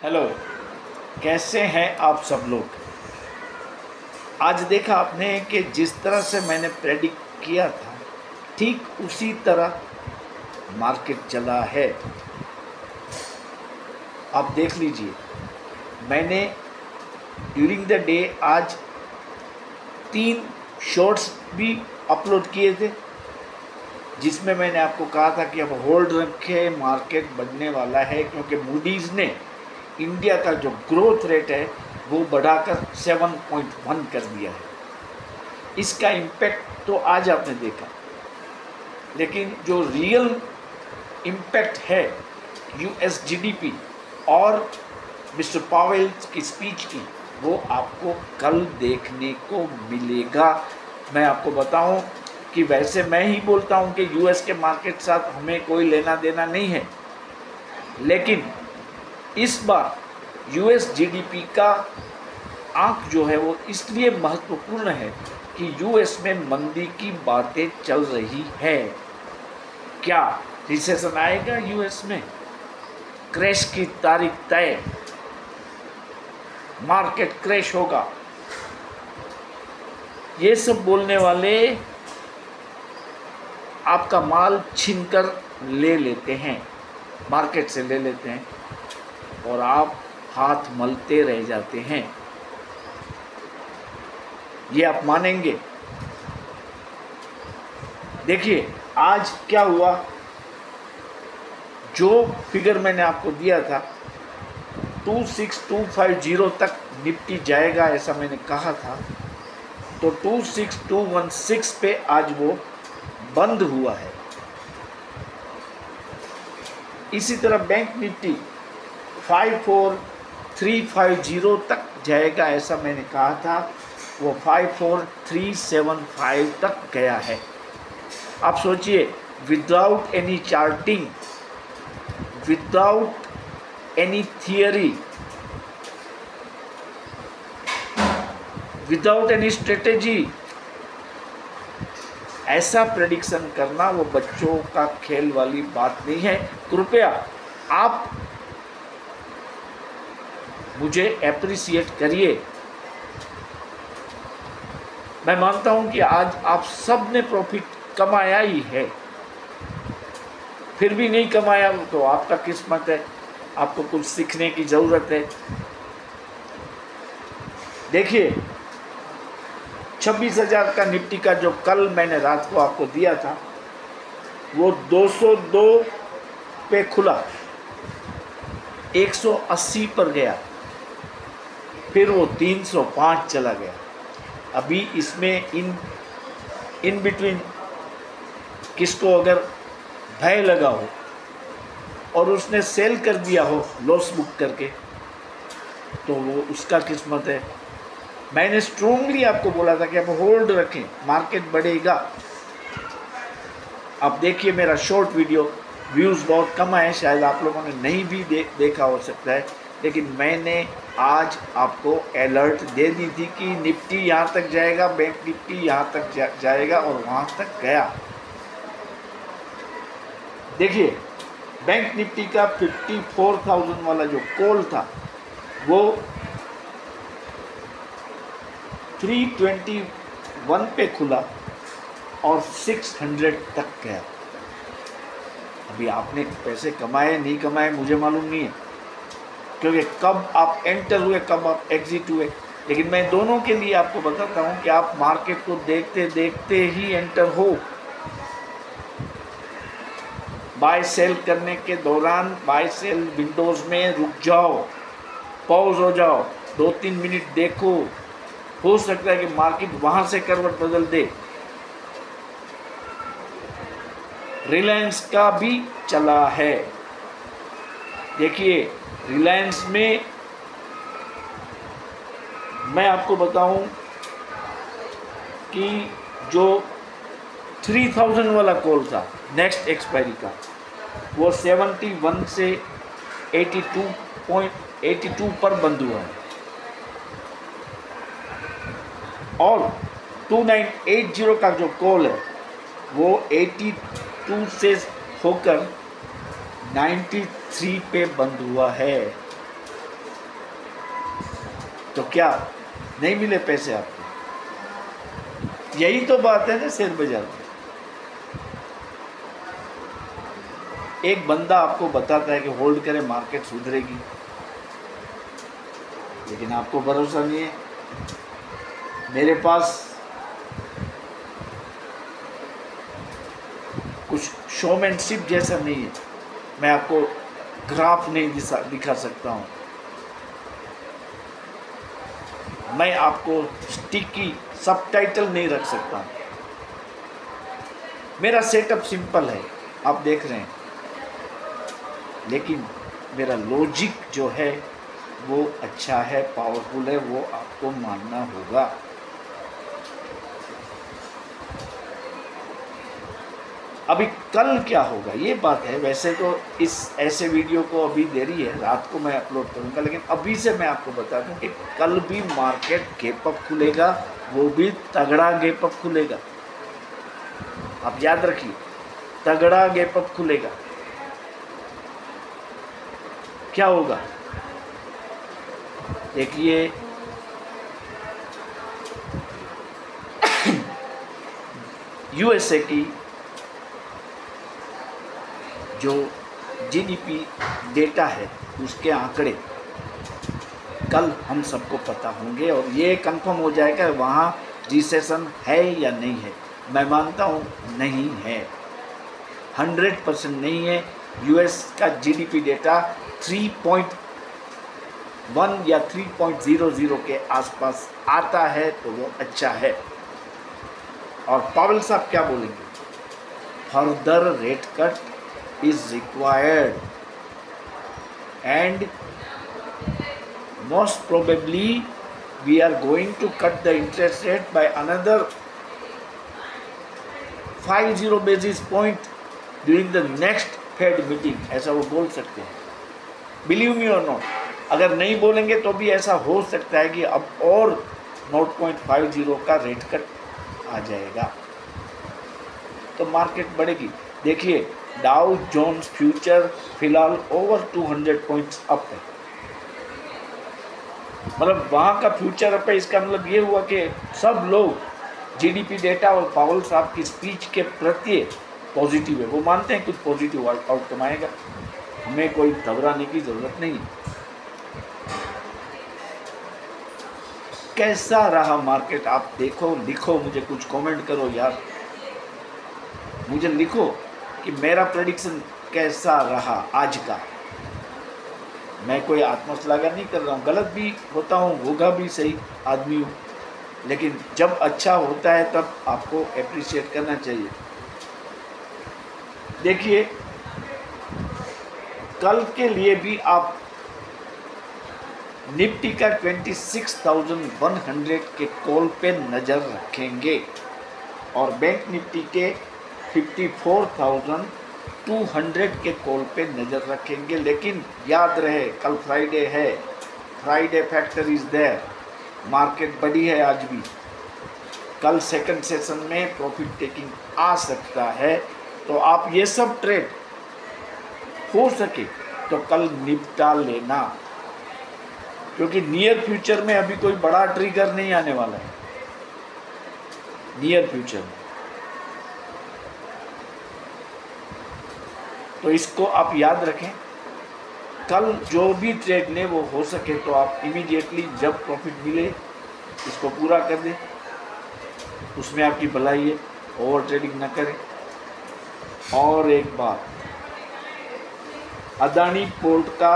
Hello, कैसे हैं आप सब लोग? आज देखा आपने कि जिस तरह से मैंने प्रेडिक्ट किया था, ठीक उसी तरह मार्केट चला है। आप देख लीजिए, मैंने ड्यूरिंग द डे आज तीन शॉर्ट्स भी अपलोड किए थे, जिसमें मैंने आपको कहा था कि अब होल्ड रखे मार्केट बढ़ने वाला है, क्योंकि मूडीज़ ने इंडिया का जो ग्रोथ रेट है, वो बढ़ाकर 7.1 कर दिया है। इसका इम्पैक्ट तो आज आपने देखा। लेकिन जो रियल इम्पैक्ट है यूएस जीडीपी और मिस्टर पावेल की स्पीच की, वो आपको कल देखने को मिलेगा। मैं आपको बताऊँ कि वैसे मैं ही बोलता हूँ कि यूएस के मार्केट साथ हमें कोई लेना देना नहीं है। लेकिन इस बार यूएस जीडीपी का आंक जो है वो इसलिए महत्वपूर्ण है कि यूएस में मंदी की बातें चल रही है। क्या रिसेशन आएगा यूएस में? क्रैश की तारीख तय। मार्केट क्रैश होगा। ये सब बोलने वाले आपका माल छीनकर ले लेते हैं। मार्केट से ले लेते हैं। और आप हाथ मलते रह जाते हैं। ये आप मानेंगे। देखिए, आज क्या हुआ? जो फिगर मैंने आपको दिया था 26250 तक निपटी जाएगा, ऐसा मैंने कहा था। तो 26216 पे आज वो बंद हुआ है। इसी तरह bank Nifty five four three five zero तक जाएगा, ऐसा मैंने कहा था। वो five four three seven five तक गया है। आप सोचिए without any charting without any theory without any strategy ऐसा प्रेडिक्शन करना वो बच्चों का खेल वाली बात नहीं है। कृपया आप मुझे अप्रिसिएट करिए। मैं मानता हूँ कि आज आप सबने प्रॉफिट कमाया ही है। फिर भी नहीं कमाया तो आपका किस्मत है, आपको कुछ सीखने की ज़रूरत है। देखिए, छब्बीस हज़ार का निफ्टी का जो कल मैंने रात को आपको दिया था, वो 202 पे खुला। 180 पर गया। फिर वो 305 चला गया। अभी इसमें इन इन बिटवीन किसको अगर भय लगा हो और उसने सेल कर दिया हो लॉस बुक करके तो वो उसका किस्मत है। मैंने स्ट्रोंगली आपको बोला था कि आप होल्ड रखें मार्केट बढ़ेगा। आप देखिए मेरा शॉर्ट वीडियो व्यूज़ बहुत कम आए शायद आप लोगों ने नहीं भी दे, देखा हो सकता है लेकिन मैंने आज आपको अलर्ट दे दी थी कि निफ्टी यहाँ तक जाएगा बैंक निफ्टी यहाँ तक जा, जाएगा और वहाँ तक गया। देखिए बैंक निफ्टी का 54,000 वाला जो कॉल था वो 321 पे खुला और 600 तक गया। अभी आपने पैसे कमाए नहीं कमाए मुझे मालूम नहीं है। क्योंकि कब आप एंटर हुए, कब आप एग्जिट हुए। लेकिन मैं दोनों के लिए आपको बताता हूँ कि आप मार्केट को देखते देखते ही एंटर हो। बाय सेल करने के दौरान बाय सेल विंडोज़ में रुक जाओ पॉज हो जाओ दो तीन मिनट देखो। हो सकता है कि मार्केट वहाँ से करवट बदल दे। रिलायंस का भी चला है। देखिए रिलायंस में मैं आपको बताऊँ कि जो 3000 वाला कॉल था नेक्स्ट एक्सपायरी का, वो 71 से 82.82 पर बंद हुआ है। और 2980 का जो कॉल है, वो 82 से होकर 93 पे बंद हुआ है। तो क्या नहीं मिले पैसे आपको? यही तो बात है ना, शेयर बाज़ार में। एक बंदा आपको बताता है कि होल्ड करें मार्केट सुधरेगी। लेकिन आपको भरोसा नहीं है। मेरे पास कुछ शोमैनशिप जैसा नहीं है। मैं आपको ग्राफ नहीं दिखा सकता हूँ। मैं आपको स्टिकी सबटाइटल नहीं रख सकता। मेरा सेटअप सिंपल है, आप देख रहे हैं। लेकिन मेरा लॉजिक जो है, वो अच्छा है पावरफुल है, वो आपको मानना होगा। अभी कल क्या होगा? ये बात है, वैसे तो इस ऐसे वीडियो को अभी देरी है, रात को मैं अपलोड करूँगा, लेकिन अभी से मैं आपको बता दूँ कि कल भी मार्केट गेपअप खुलेगा, वो भी तगड़ा गेपअप खुलेगा। आप याद रखिए, तगड़ा गेपअप खुलेगा। क्या होगा? देखिए यूएसए की जो जीडीपी डेटा है, उसके आंकड़े कल हम सबको पता होंगे और ये कंफर्म हो जाएगा वहाँ रिसेशन है या नहीं है। मैं मानता हूँ नहीं है। हंड्रेड परसेंट नहीं है। यूएस का जीडीपी डेटा 3.1 या 3.00 के आसपास आता है तो वो अच्छा है। और पावल साहब क्या बोलेंगे? Further rate cut is required and most probably we are going to cut the interest rate by another 50 basis point during the next Fed meeting ऐसा वो बोल सकते हैं बिलीव मी और नॉट अगर नहीं बोलेंगे तो भी ऐसा हो सकता है कि अब और नोट पॉइंट फाइव ज़ीरो का रेट कट आ जाएगा तो मार्केट बढ़ेगी देखिए डाउ जोन्स फ्यूचर फ़िलहाल ओवर 200 पॉइंट्स अप है। मतलब वहाँ का फ्यूचर अप है इसका मतलब ये हुआ कि सब लोग जीडीपी डेटा और पावल साहब की स्पीच के प्रति पॉजिटिव है। वो मानते हैं कुछ पॉजिटिव आउटकम आएगा। हमें कोई घबराने की ज़रूरत नहीं। कैसा रहा मार्केट आप देखो, लिखो, मुझे कुछ कमेंट करो यार। मुझे लिखो। कि मेरा प्रडिक्शन कैसा रहा आज का? मैं कोई आत्मश्लाघा नहीं कर रहा हूँ। गलत भी होता हूँ होगा भी सही आदमी हूँ। लेकिन जब अच्छा होता है तब आपको अप्रिशिएट करना चाहिए। देखिए कल के लिए भी आप निफ्टी का 26,100 के कॉल पे नज़र रखेंगे और बैंक निफ्टी के 54,200 के कॉल पे नज़र रखेंगे। लेकिन याद रहे कल फ्राइडे है। Friday factor is there market बड़ी है आज भी। कल सेकंड सेशन में प्रॉफिट टेकिंग आ सकता है। तो आप ये सब ट्रेड हो सके तो कल निपटा लेना। क्योंकि नियर फ्यूचर में अभी कोई बड़ा ट्रिगर नहीं आने वाला है। नियर फ्यूचर में तो इसको आप याद रखें। कल जो भी ट्रेड लें वो हो सके तो आप इमीडिएटली जब प्रॉफिट मिले, इसको पूरा कर दें। उसमें आपकी भलाई है, ओवर ट्रेडिंग ना करें। और एक बात, अदानी पोर्ट का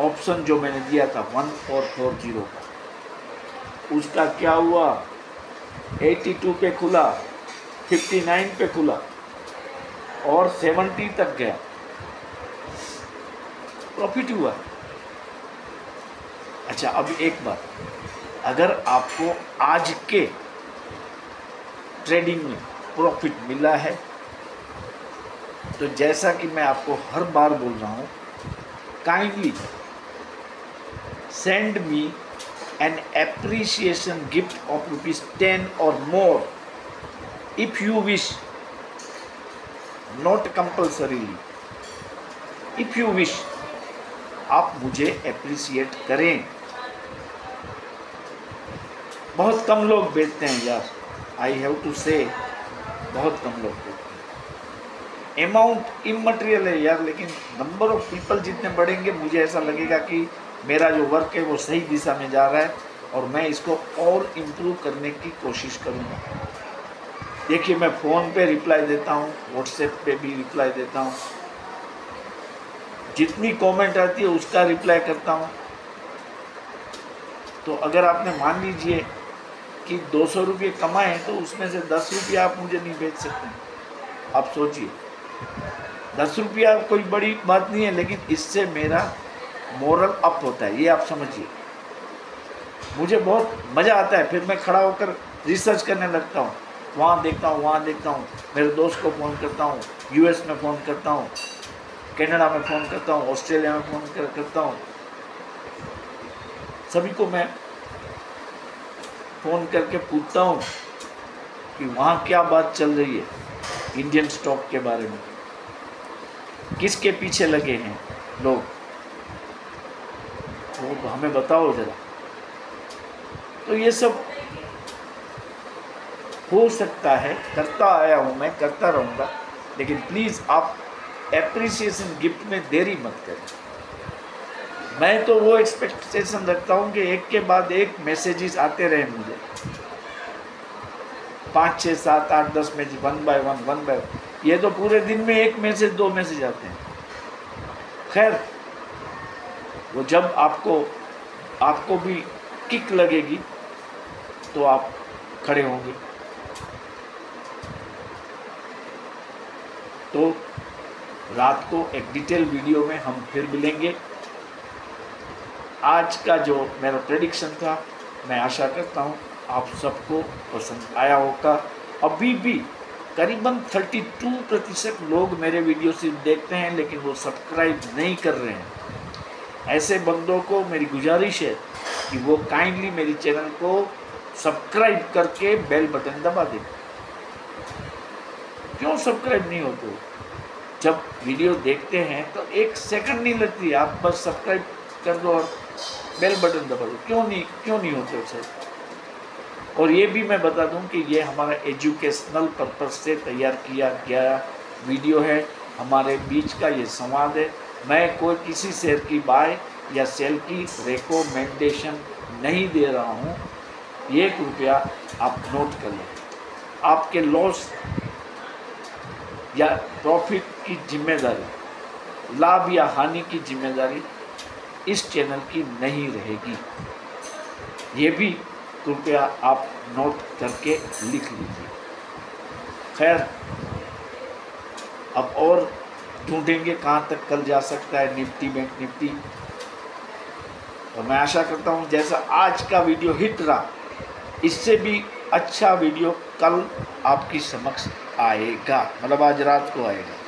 ऑप्शन जो मैंने दिया था वन फोर फोर ज़ीरो का उसका क्या हुआ? 82 पे खुला 59 पे खुला। और सेवेंटी तक गया। प्रॉफिट हुआ। अच्छा अब एक बात। अगर आपको आज के ट्रेडिंग में प्रॉफिट मिला है तो जैसा कि मैं आपको हर बार बोल रहा हूँ kindly send me an appreciation gift of rupees ten और more if you wish not compulsorily if you wish आप मुझे अप्रिसिएट करें। बहुत कम लोग बेचते हैं यार। आई हैव टू से बहुत कम लोग हैं। अमाउंट इमटेरियल है यार, लेकिन नंबर ऑफ़ पीपल जितने बढ़ेंगे, मुझे ऐसा लगेगा कि मेरा जो वर्क है, वो सही दिशा में जा रहा है और मैं इसको और इम्प्रूव करने की कोशिश करूँगा। देखिए, मैं फ़ोन पे रिप्लाई देता हूँ व्हाट्सएप पे भी रिप्लाई देता हूँ। जितनी कमेंट आती है, उसका रिप्लाई करता हूँ। तो अगर आपने मान लीजिए कि दो सौ रुपये कमाए तो उसमें से दस रुपये आप मुझे नहीं भेज सकते। आप सोचिए। दस रुपया कोई बड़ी बात नहीं है, लेकिन इससे मेरा मोरल अप होता है, ये आप समझिए। मुझे बहुत मज़ा आता है, फिर मैं खड़ा होकर रिसर्च करने लगता हूँ। वहाँ देखता हूँ वहाँ देखता हूँ। मेरे दोस्त को फ़ोन करता हूँ यूएस में फ़ोन करता हूँ कनाडा में फ़ोन करता हूँ ऑस्ट्रेलिया में फ़ोन कर, करता हूँ। सभी को मैं फ़ोन करके पूछता हूँ कि वहाँ क्या बात चल रही है इंडियन स्टॉक के बारे में। किसके पीछे लगे हैं लोग? वो हमें बताओ ज़रा। तो ये सब हो सकता है, करता आया हूँ मैं, करता रहूँगा, लेकिन प्लीज़ आप एप्रिसिएशन गिफ्ट में देरी मत करें। मैं तो वो एक्सपेक्टेशन रखता हूँ कि एक के बाद एक मैसेजेस आते रहे मुझे। पाँच छः सात, आठ, दस message one by one one by ये तो पूरे दिन में एक मैसेज दो मैसेज आते हैं। खैर, वो जब आपको आपको भी किक लगेगी तो आप खड़े होंगे। तो रात को एक डिटेल वीडियो में हम फिर मिलेंगे। आज का जो मेरा प्रडिक्शन था, मैं आशा करता हूँ आप सबको पसंद आया होगा। अभी भी करीबन 32 प्रतिशत लोग मेरे वीडियो सिर्फ़ देखते हैं, लेकिन वो सब्सक्राइब नहीं कर रहे हैं। ऐसे बंदों को मेरी गुजारिश है कि वो काइंडली मेरी चैनल को सब्सक्राइब करके बेल बटन दबा दें। क्यों सब्सक्राइब नहीं होते? जब वीडियो देखते हैं तो एक सेकंड नहीं लगती। आप बस सब्सक्राइब कर दो और बेल बटन दबा दो। क्यों नहीं क्यों नहीं होते उसे? और ये भी मैं बता दूँ कि ये हमारा एजुकेशनल पर्पज से तैयार किया गया वीडियो है। हमारे बीच का ये संवाद है। मैं कोई किसी शेयर की बाय या सेल की रिकोमेंडेशन नहीं दे रहा हूँ। एक रुपया आप नोट कर लें। आपके लॉस या प्रॉफिट की ज़िम्मेदारी, लाभ या हानि की ज़िम्मेदारी इस चैनल की नहीं रहेगी। ये भी कृपया आप नोट करके लिख लीजिए। खैर, अब और ढूंढेंगे कहाँ तक कल जा सकता है निफ्टी बैंक निफ्टी। और मैं आशा करता हूँ जैसा आज का वीडियो हिट रहा, इससे भी अच्छा वीडियो कल आपकी समक्ष आएगा। मतलब आज रात को आएगा।